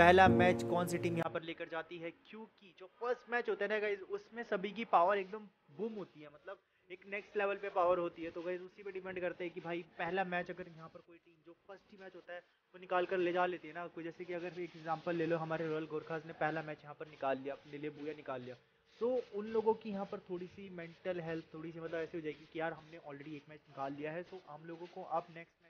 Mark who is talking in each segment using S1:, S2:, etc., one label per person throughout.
S1: पहला मैच कौन सी टीम यहाँ पर लेकर जाती है? क्योंकि जो फ़र्स्ट मैच होता है ना गाइज़ उसमें सभी की पावर एकदम बूम होती है। मतलब एक नेक्स्ट लेवल पे पावर होती है। तो गाइज़ उसी पे डिपेंड करते हैं कि भाई पहला मैच अगर यहाँ पर कोई टीम जो फ़र्स्ट ही मैच होता है, वो निकाल कर ले जा लेती है ना। कोई जैसे कि अगर एक एग्जांपल ले लो, हमारे रॉयल गोरखाज ने पहला मैच यहाँ पर निकाल लिया, अपने लिए बुया निकाल लिया। तो उन लोगों की यहाँ पर थोड़ी सी मेंटल हेल्थ थोड़ी सी मतलब ऐसी हो जाएगी कि यार हमने ऑलरेडी एक मैच निकाल लिया है। तो हम लोगों को अब नेक्स्ट मैच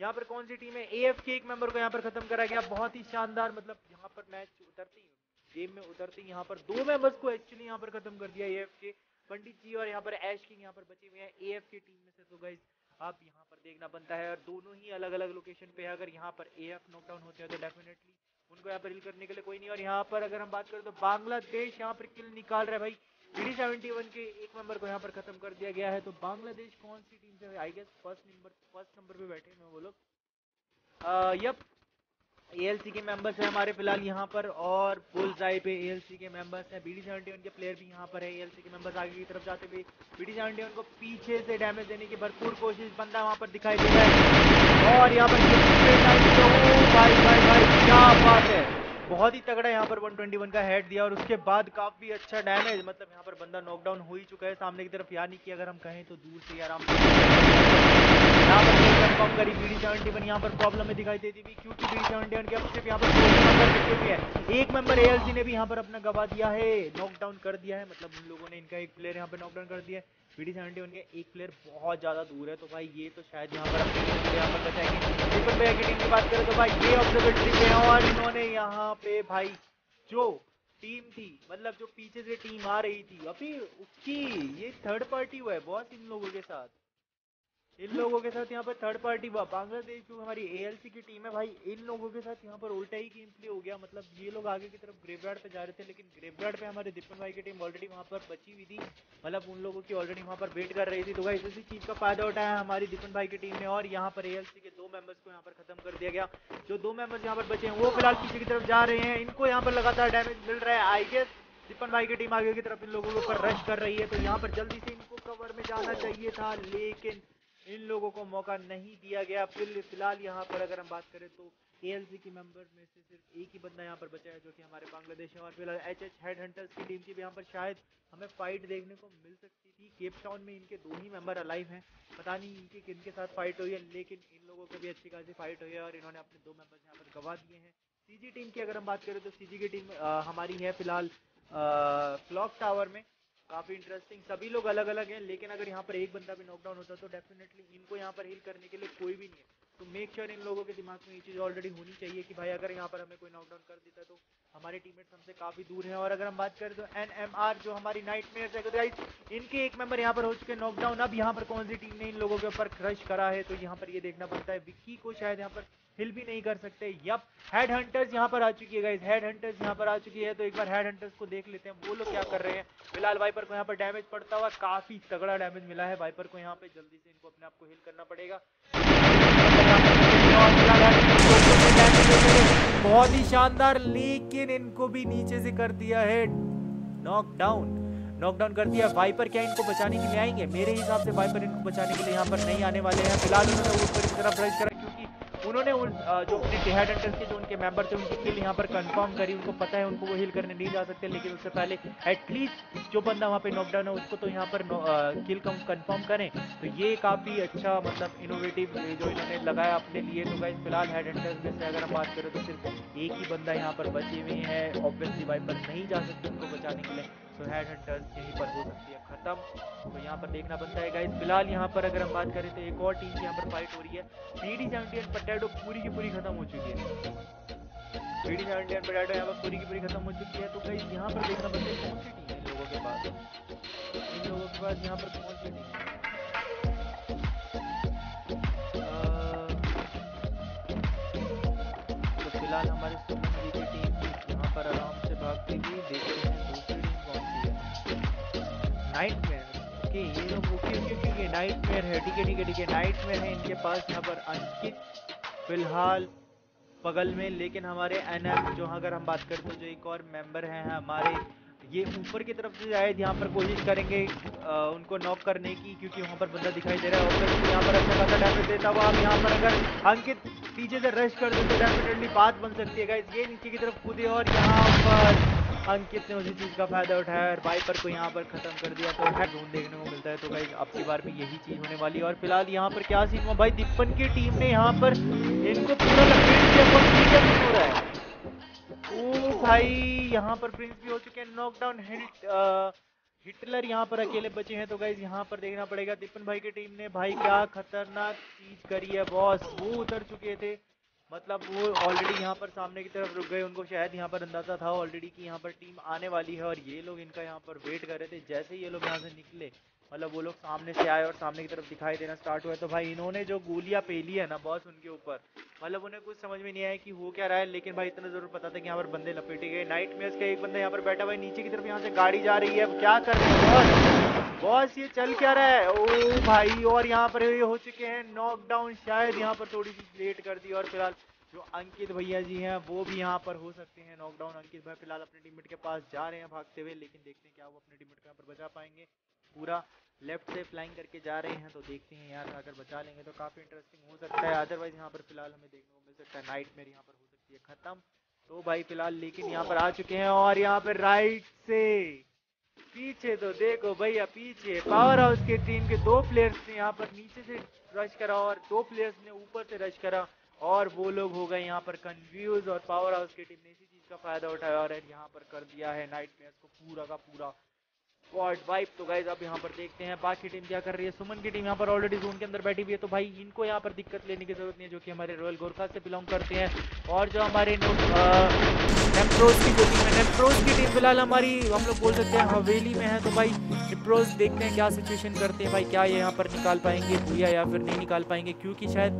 S1: यहाँ पर कौन सी टीम है ए के एक मेंबर को यहाँ पर खत्म करा गया बहुत ही शानदार मतलब यहाँ पर मैच उतरती गेम में उतरती यहाँ पर दो मेंबर्स को एक्चुअली यहाँ पर खत्म कर दिया ए के पंडित जी और यहाँ पर ऐश किंग यहाँ पर बचे हुए हैं ए एफ़ के टीम में से तो गाइज़ आप यहाँ पर देखना बनता है और दोनों ही अलग अलग लोकेशन पे है अगर यहाँ पर ए एफ़ नॉकडाउन होते हैं तो डेफिनेटली उनको यहाँ पर हिल करने के लिए कोई नहीं और यहाँ पर अगर हम बात करें तो बांग्लादेश यहाँ पर किल निकाल रहा है भाई डी सेवेंटी वन के एक मेंबर को यहाँ पर खत्म कर दिया गया है। तो बांग्लादेश कौन सी टीम से I guess first number first number पे बैठे हैं वो लोग। यप एएलसी के मेंबर्स हैं हमारे फ़िलहाल यहाँ पर और बुलजाई पे एएलसी के मेंबर्स हैं। बीडी सेवेंटी वन के प्लेयर भी यहाँ पर है। एएलसी के मेंबर्स आगे की तरफ़ जाते हुए बीडी सेवेंटी वन को पीछे से डैमेज देने की भरपूर कोशिश बंदा वहाँ पर दिखाई दे रहा है। और यहाँ पर भाई भाई भाई, क्या बात है। बहुत ही तगड़ा यहाँ पर 121 का हेड दिया और उसके बाद काफ़ी अच्छा डैमेज मतलब यहाँ पर बंदा नॉकडाउन हो ही चुका है। सामने की तरफ़ यानी कि अगर हम कहें तो दूर से आराम यहाँ पर कंफर्म करी बीडी सेवेंटी यहाँ पर प्रॉब्लम दिखाई देती थी, क्योंकि बीडी सेवेंटी वन के यहाँ पर एक मेंबर एएलसी ने भी यहाँ पर अपना गवा दिया है नॉकडाउन कर दिया है मतलब उन लोगों ने इनका एक प्लेयर यहाँ पर नॉकडाउन कर दिया है। बीडी सेवेंटी वन के एक प्लेयर बहुत ज़्यादा दूर है तो भाई ये तो शायद यहाँ पर यहाँ पर की टीम की बात करें तो भाई ये ऑब्जर्वेटरी पे और इन्होंने यहाँ पे भाई जो टीम थी मतलब जो पीछे से टीम आ रही थी, अभी उसकी ये थर्ड पार्टी हुआ है बहुत इन लोगों के साथ। इन लोगों के साथ यहाँ पर थर्ड पार्टी बांग्लादेश जो हमारी एएलसी की टीम है भाई, इन लोगों के साथ यहाँ पर उल्टा ही गेम प्ले हो गया। मतलब ये लोग आगे की तरफ़ ग्रेवयार्ड पे जा रहे थे, लेकिन ग्रेवयार्ड पे हमारे दीपन भाई की टीम ऑलरेडी वहाँ पर बची हुई थी। मतलब उन लोगों की ऑलरेडी वहाँ पर वेट कर रही थी। तो भाई इसी चीज़ का फ़ायदा उठाया हमारी दीपन भाई की टीम ने और यहाँ पर एएलसी के दो मेंबर्स को यहाँ पर खत्म कर दिया गया। जो दो मेंबर्स यहाँ पर बचे हैं, वो फ़िलहाल पीछे की तरफ़ जा रहे हैं। इनको यहाँ पर लगातार डैमेज मिल रहा है। आई गेस दीपन भाई की टीम आगे की तरफ़ इन लोगों के ऊपर रश कर रही है। तो यहाँ पर जल्दी से इनको कवर में जाना चाहिए था, लेकिन इन लोगों को मौका नहीं दिया गया। फ़िलहाल यहाँ पर अगर हम बात करें तो एएलसी की मेंबर में से सिर्फ़ एक ही बंदा यहाँ पर बचा है जो कि हमारे बांग्लादेश है। और फ़िलहाल एच एच हेड हंटर्स की टीम की भी यहाँ पर शायद हमें फाइट देखने को मिल सकती थी। केप टाउन में इनके दो ही मेंबर अलाइव हैं। पता नहीं इनके किन के साथ फाइट हुई है लेकिन इन लोगों की भी अच्छी खासी फाइट हुई है और इन्होंने अपने दो मेंबर्स यहाँ पर गवा दिए हैं। सीजी टीम की अगर हम बात करें तो सीजी की टीम आ, हमारी है फ़िलहाल क्लॉक टावर में। काफ़ी इंटरेस्टिंग सभी लोग अलग अलग हैं, लेकिन अगर यहाँ पर एक बंदा भी नॉकडाउन होता तो डेफिनेटली इनको यहाँ पर हील करने के लिए कोई भी नहीं है। तो मेक श्योर इन लोगों के दिमाग में ये चीज़ ऑलरेडी होनी चाहिए कि भाई अगर यहाँ पर हमें कोई नॉकडाउन कर देता है तो हमारे टीममेट्स हमसे काफ़ी दूर हैं। और अगर हम बात करें तो एन एम आर जो हमारी नाइट मेयर है इनके एक मेंबर यहाँ पर हो चुके नॉकडाउन अब यहाँ पर कौन सी टीम ने इन लोगों के ऊपर क्रश करा है? तो यहाँ पर ये देखना पड़ता है। विक्की को शायद यहाँ पर हिल भी नहीं कर सकते। यप हेड हंटर्स यहाँ पर आ चुकी है गाइस हेड हंटर्स यहाँ पर आ चुकी है तो एक बार हेड हंटर्स को देख लेते हैं, वो लोग क्या कर रहे हैं। फ़िलहाल वाइपर को यहाँ पर डैमेज पड़ता हुआ काफ़ी तगड़ा डैमेज मिला है। वाइपर को यहाँ पे जल्दी से इनको अपने आप को हिल करना पड़ेगा। बहुत ही शानदार, लेकिन इनको भी नीचे से कर दिया है नॉकडाउन नॉकडाउन कर दिया। वाइपर क्या इनको बचाने के लिए आएँगे? मेरे हिसाब से वाइपर इनको बचाने के लिए यहाँ पर नहीं आने वाले हैं। फ़िलहाल उन्होंने ऊपर की तरफ़ रश करा। उन्होंने उन जो अपने हेड हंटर्स के जो उनके मेंबर थे, उनकी किल यहाँ पर कंफर्म करी, उनको पता है, उनको वो हिल करने नहीं जा सकते, लेकिन उससे पहले एटलीस्ट जो बंदा वहाँ पे नॉकडाउन है, उसको तो यहाँ पर किल कम कंफर्म करें। तो ये काफ़ी अच्छा मतलब इनोवेटिव जो इन्होंने लगाया अपने लिए। तो गाइस फ़िलहाल हेड हंटर्स में से अगर हम बात करें तो सिर्फ़ एक ही बंदा यहाँ पर बचे हुए हैं। ऑब्वियसली वाइपर नहीं जा सकते उनको बचाने के लिए। तो हेड हंटर यहीं पर हो सकती है। खत्म। तो यहाँ पर देखना बनता है गाइस फ़िलहाल यहाँ पर अगर हम बात करें तो एक और टीम की यहाँ पर फाइट हो रही है। P D seventy eight potato पूरी की पूरी खत्म हो चुकी है। P D seventy eight potato यहाँ पर पूरी की पूरी खत्म हो चुकी है। तो गाइस यहाँ पर देखना बनता है कौन सी टीम है लोगों के पास? इन लोगों के पास यहाँ पर कौन सी टीम है? नाइट में ओके ये लोग ओके ओके ओके नाइट में है ठीक है ठीक है ठीक है नाइट में है इनके पास यहाँ पर अंकित फ़िलहाल बगल में लेकिन हमारे एन जो अगर हम बात करते हैं जो एक और मेंबर हैं हमारे ये ऊपर की तरफ़ से शायद यहाँ पर कोशिश करेंगे आ, उनको नॉक करने की क्योंकि वहाँ पर बंदा दिखाई दे रहा है और यहाँ पर अच्छा खासा डैमेज देता हुआ अब यहाँ पर अगर अंकित पीछे से रश कर दे तो डेफिनेटली बात बन सकती है गाइस ये नीचे की तरफ़ कूदे और यहाँ पर अंकित ने उसी चीज़ का फ़ायदा उठाया और वाइपर को यहाँ पर खत्म कर दिया तो जोन देखने को मिलता है। तो भाई अब की बार भी यही चीज़ होने वाली है और फ़िलहाल यहाँ पर क्या सीन हुआ? भाई दिप्पन की टीम ने यहाँ पर इनको पूरा लपेट दिया हो रहा है। ओ भाई, यहाँ पर प्रिंस भी हो चुके हैं। नॉकडाउन हिट हिटलर यहाँ पर अकेले बचे हैं। तो गाइज़ यहाँ पर देखना पड़ेगा दिपन भाई की टीम ने। भाई क्या खतरनाक चीज़ करी है बॉस वो उतर चुके थे। मतलब वो ऑलरेडी यहाँ पर सामने की तरफ़ रुक गए, उनको शायद यहाँ पर अंदाज़ा था ऑलरेडी कि यहाँ पर टीम आने वाली है और ये लोग इनका यहाँ पर वेट कर रहे थे। जैसे ही ये लोग यहाँ से निकले मतलब वो लोग सामने से आए और सामने की तरफ़ दिखाई देना स्टार्ट हुआ तो भाई इन्होंने जो गोलियाँ पेली है ना बॉस उनके ऊपर मतलब उन्हें कुछ समझ में नहीं आया कि हो क्या रहा है। लेकिन भाई इतना ज़रूर पता था कि यहाँ पर बंदे लपेटे गए। नाइट में इसका एक बंदा यहाँ पर बैठा भाई नीचे की तरफ़ यहाँ से गाड़ी जा रही है। क्या कर रहे हैं बॉस ये चल क्या रहा है? ओ भाई, और यहाँ पर ये हो चुके हैं नॉकडाउन शायद यहाँ पर थोड़ी सी लेट कर दी। और फ़िलहाल जो अंकित भैया जी हैं, वो भी यहाँ पर हो सकते हैं नॉकडाउन अंकित भाई फ़िलहाल अपने टीममेट के पास जा रहे हैं भागते हुए, लेकिन देखते हैं क्या वो अपने टीममेट को यहाँ पर बचा पाएँगे। पूरा लेफ़्ट से फ्लाइंग करके जा रहे हैं तो देखते हैं यार अगर बचा लेंगे तो काफ़ी इंटरेस्टिंग हो सकता है। अदरवाइज़ यहाँ पर फ़िलहाल हमें देखने को मिल सकता है। नाइट मेरी यहाँ पर हो सकती है, ख़त्म। तो भाई फ़िलहाल लेकिन यहाँ पर आ चुके हैं, और यहाँ पर राइट से पीछे तो देखो भैया, पीछे। पावर हाउस के टीम के दो प्लेयर्स ने यहाँ पर नीचे से रश करा और दो प्लेयर्स ने ऊपर से रश करा और वो लोग हो गए यहाँ पर कंफ्यूज और पावर हाउस की टीम ने इसी चीज़ का फ़ायदा उठाया और यहाँ पर कर दिया है। नाइट को पूरा का पूरा। स्क्वाड वाइप तो गाइज़ अब यहाँ पर देखते हैं, बाकी टीम क्या कर रही है? सुमन की टीम यहाँ पर ऑलरेडी जोन के अंदर बैठी हुई है तो भाई इनको यहाँ पर दिक्कत लेने की ज़रूरत नहीं है, जो कि हमारे रॉयल गोरखा से बिलोंग करते हैं। और जो हमारे नेप्रोज की जो टीम है नेप्रोज की टीम फ़िलहाल हमारी, हम लोग बोल सकते हैं, हवेली में है तो भाई नेप्रोज देखते हैं क्या सिचुएशन करते हैं, भाई क्या ये यहाँ पर निकाल पाएँगे, भूया या फिर नहीं निकाल पाएँगे, क्योंकि शायद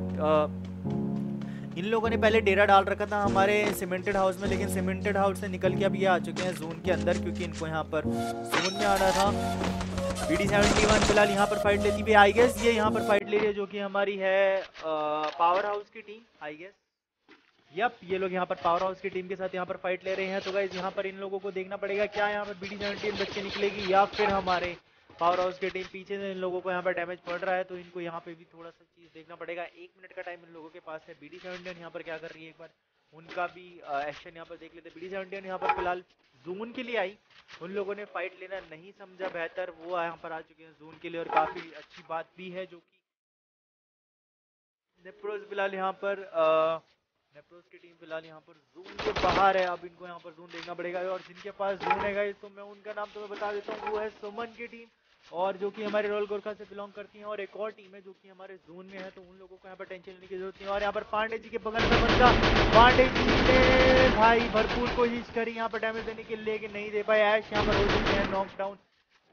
S1: इन लोगों ने पहले डेरा डाल रखा था हमारे सीमेंटेड हाउस में, लेकिन सीमेंटेड हाउस से निकल के अब ये आ चुके हैं जोन के अंदर, क्योंकि इनको यहाँ पर जोन में आना था। बी डी सेवेंटी वन फ़िलहाल यहाँ पर फाइट लेती हुई आई गेस ये यहाँ पर फाइट ले रही है जो कि हमारी है पावर हाउस की टीम आई गेस यप ये लोग यहाँ पर पावर हाउस की टीम के साथ यहाँ पर फाइट ले रहे हैं। तो गाइज़ यहाँ पर इन लोगों को देखना पड़ेगा क्या यहाँ पर बी डी सेवेंटीन बच्चे निकलेगी या फिर हमारे पावर हाउस की टीम पीछे से इन लोगों को यहाँ पर डैमेज पड़ रहा है तो इनको यहाँ पे भी थोड़ा सा चीज़ देखना पड़ेगा। एक मिनट का टाइम इन लोगों के पास है। बीडी सेवेंटियन यहाँ पर क्या कर रही है एक बार? उनका भी एक्शन यहाँ पर देख लेते बीडी सेवेंटियन यहाँ पर फ़िलहाल जून के लिए आई। उन लोगों ने फाइट लेना नहीं समझा। बेहतर वो यहाँ पर आ चुके हैं जून के लिए और काफ़ी अच्छी बात भी है जो की नेप्रोज फ़िलहाल यहाँ पर नेप्रोज की टीम फ़िलहाल यहाँ पर जून के बाहर है। अब इनको यहाँ पर जून देखना पड़ेगा। और जिनके पास जून है तो मैं उनका नाम तुम्हें बता देता हूँ। वो है सुमन की टीम और जो कि हमारे रोल गोरखा से बिलोंग करती हैं और एक और टीम है जो कि हमारे जोन में है तो उन लोगों को यहाँ पर टेंशन लेने की ज़रूरत नहीं और यहाँ पर पांडे जी के बगल में बंदा पांडे जी ने भाई भरपूर कोशिश करी यहाँ पर डैमेज देने के लिए लेकिन नहीं दे पाए। ऐश यहाँ पर हो चुके हैं नॉकडाउन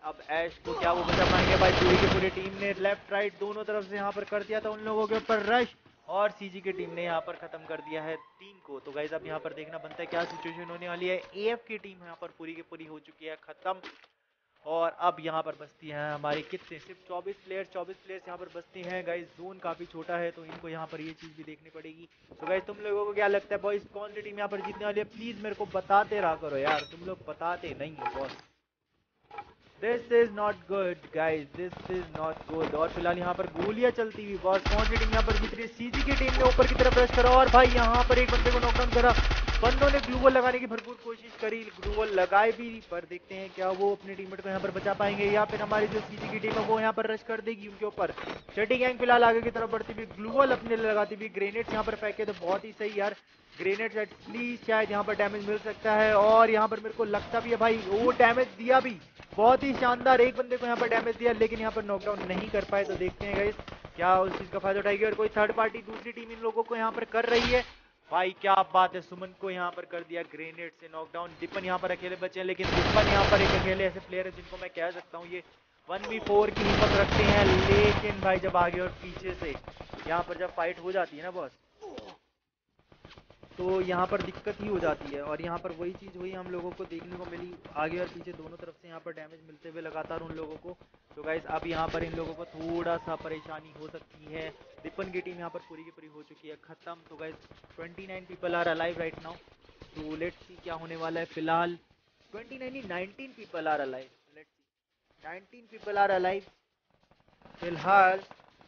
S1: अब ऐश को क्या वो बचा पाएँगे? भाई पूरी की पूरी टीम ने लेफ़्ट राइट दोनों तरफ़ से यहाँ पर कर दिया था उन लोगों के ऊपर रश और सीजी की टीम ने यहाँ पर खत्म कर दिया है तीन को। तो गाइज़ अब यहाँ पर देखना बनता है क्या सिचुएशन होने वाली है। एएफ की टीम यहाँ पर पूरी की पूरी हो चुकी है, खत्म। और अब यहाँ पर बसती हैं हमारी कितने? सिर्फ़ 24 प्लेयर्स 24 प्लेयर्स यहाँ पर बसते हैं। गाइस जोन काफ़ी छोटा है तो इनको यहाँ पर ये चीज़ भी देखनी पड़ेगी। तो गाइज़ तुम लोगों को क्या लगता है बॉयज़ कौन सी टीम यहाँ पर जीतने वाली है? प्लीज़ मेरे को बताते रहा करो यार, तुम लोग बताते नहीं हो boss this is not good guys this is not good और फ़िलहाल यहाँ पर गोलियाँ चलती हुई बॉस कौन सी टीम यहाँ पर जीत रही है? सीजी की टीम ने ऊपर की तरफ़ रश करा। और भाई, यहाँ पर एक बंदे को नॉकडाउन करा। बंदों ने ग्लू ग्लूवल लगाने की भरपूर कोशिश करी, ग्लू ग्लूवल लगाए भी, पर देखते हैं क्या वो अपने टीममेट को यहाँ पर बचा पाएँगे या फिर हमारी जो सीसी की टीम है वो यहाँ पर रश कर देगी उनके ऊपर। चटी गैंग फ़िलहाल आगे की तरफ़ बढ़ती हुई ग्लू ग्लूवल अपने लगाती हुई ग्रेनेड यहाँ पर फेंके तो बहुत ही सही यार। ग्रेनेड एटलीस्ट शायद यहाँ पर डैमेज मिल सकता है और यहाँ पर मेरे को लगता भी है भाई वो डैमेज दिया भी। बहुत ही शानदार, एक बंदे को यहाँ पर डैमेज दिया, लेकिन यहाँ पर नॉकडाउन नहीं कर पाए तो देखते हैं गाइस क्या उस चीज़ का फ़ायदा उठाएगी और कोई थर्ड पार्टी दूसरी टीम इन लोगों को यहाँ पर कर रही है। भाई, क्या बात है? सुमन को यहाँ पर कर दिया ग्रेनेड से नॉकडाउन दीपन यहाँ पर अकेले बचे हैं, लेकिन दीपन यहाँ पर एक अकेले ऐसे प्लेयर है जिनको मैं कह सकता हूँ, ये वन बी फोर की हिम्मत रखते हैं, लेकिन भाई जब आगे और पीछे से यहाँ पर जब फाइट हो जाती है ना बॉस तो यहाँ पर दिक्कत ही हो जाती है और यहाँ पर वही चीज़ वही हम लोगों को देखने को मिली आगे और पीछे दोनों तरफ़ से यहाँ पर डैमेज मिलते हुए लगातार उन लोगों को। तो गाइज़ अब यहाँ पर इन लोगों को थोड़ा सा परेशानी हो सकती है। दिपन की टीम यहाँ पर पूरी की पूरी हो चुकी है, ख़त्म। तो guys twenty nine people are alive right now तो लेट सी क्या होने वाला है फ़िलहाल। Twenty nine nineteen people are alive let see nineteen people are alive फ़िलहाल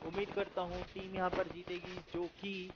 S1: उम्मीद करता हूँ टीम यहाँ पर जीतेगी, जो कि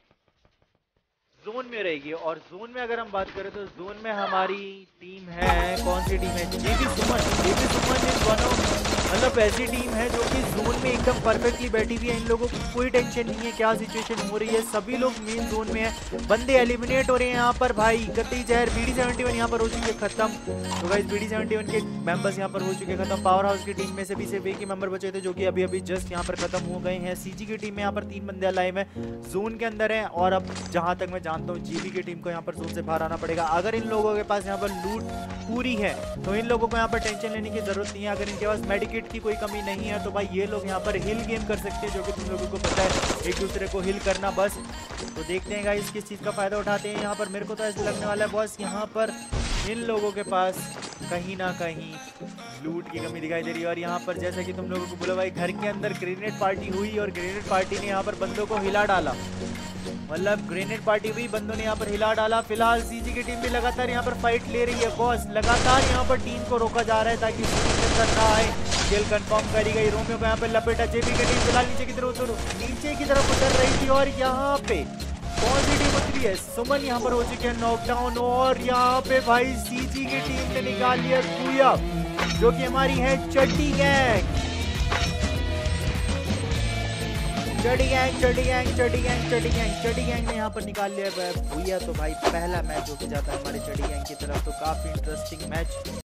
S1: जोन में रहेगी और जोन में अगर हम बात करें तो जोन में हमारी टीम है, कौन सी टीम है? J B Suman. J B Suman is one of मतलब ऐसी टीम है जो कि जोन में एकदम परफेक्टली बैठी हुई है। इन लोगों को कोई टेंशन नहीं है, क्या सिचुएशन हो रही है? सभी लोग मेन जोन में है। बंदे एलिमिनेट हो रहे हैं यहाँ पर भाई। गति जहर बी डी सेवेंटी वन यहाँ पर हो चुकी है खत्म। तो भाई बी डी सेवेंटी वन के मेंबर्स यहाँ पर हो चुके हैं खत्म। पावर हाउस की टीम में से भी सिर्फ़ एक ही मेंबर बचे थे, जो कि अभी अभी जस्ट यहाँ पर खत्म हो गए हैं। सीजी की टीम में यहाँ पर तीन बंदे लाइव है जोन के अंदर है। और अब जहाँ तक मैं जानता हूँ जीबी की टीम को यहाँ पर जोन से बाहर आना पड़ेगा। अगर इन लोगों के पास यहाँ पर लूट पूरी है तो इन लोगों को यहाँ पर टेंशन लेने की ज़रूरत नहीं है। अगर इनके पास मेडिकेट की कोई कमी नहीं है तो भाई ये लोग यहाँ पर हिल गेम कर सकते हैं, जो कि तुम लोगों को पता है, एक दूसरे को हिल करना बस। तो देखते हैं गाइस किस चीज़ का फ़ायदा उठाते हैं यहाँ पर। मेरे को तो ऐसा लगने वाला है बॉस यहाँ पर इन लोगों के पास कहीं ना कहीं लूट की कमी दिखाई दे रही है। और यहाँ पर जैसा कि तुम लोगों को बोला भाई, घर के अंदर ग्रेनेड पार्टी हुई और ग्रेनेड पार्टी ने यहाँ पर बंदों को हिला डाला। मतलब ग्रेनेड पार्टी हुई बंदों ने यहाँ पर हिला डाला। फ़िलहाल सीजी की टीम भी लगातार यहाँ पर फाइट ले रही है बॉस लगातार यहाँ पर टीम को रोका जा रहा है ताकि ना आए। खेल कंफर्म करी गई। रोमियो को यहाँ पे लपेटा। जेबी की टीम फ़िलहाल नीचे की तरफ़ उतर। नीचे की तरफ़ उतर रही थी और यहाँ पे कौन सी टीम उतरी है। सुमन यहाँ पर हो चुके हैं नॉकडाउन और यहाँ पे भाई सीजी की टीम ने निकाल लिया पूया जो कि हमारी है Chaddi gang Chaddi gang Chaddi gang Chaddi gang Chaddi gang Chaddi gang ने यहाँ पर निकाल लिया। भैया तो भाई पहला मैच हो के जाता है हमारे चडी गैंग की तरफ़ तो काफ़ी इंटरेस्टिंग मैच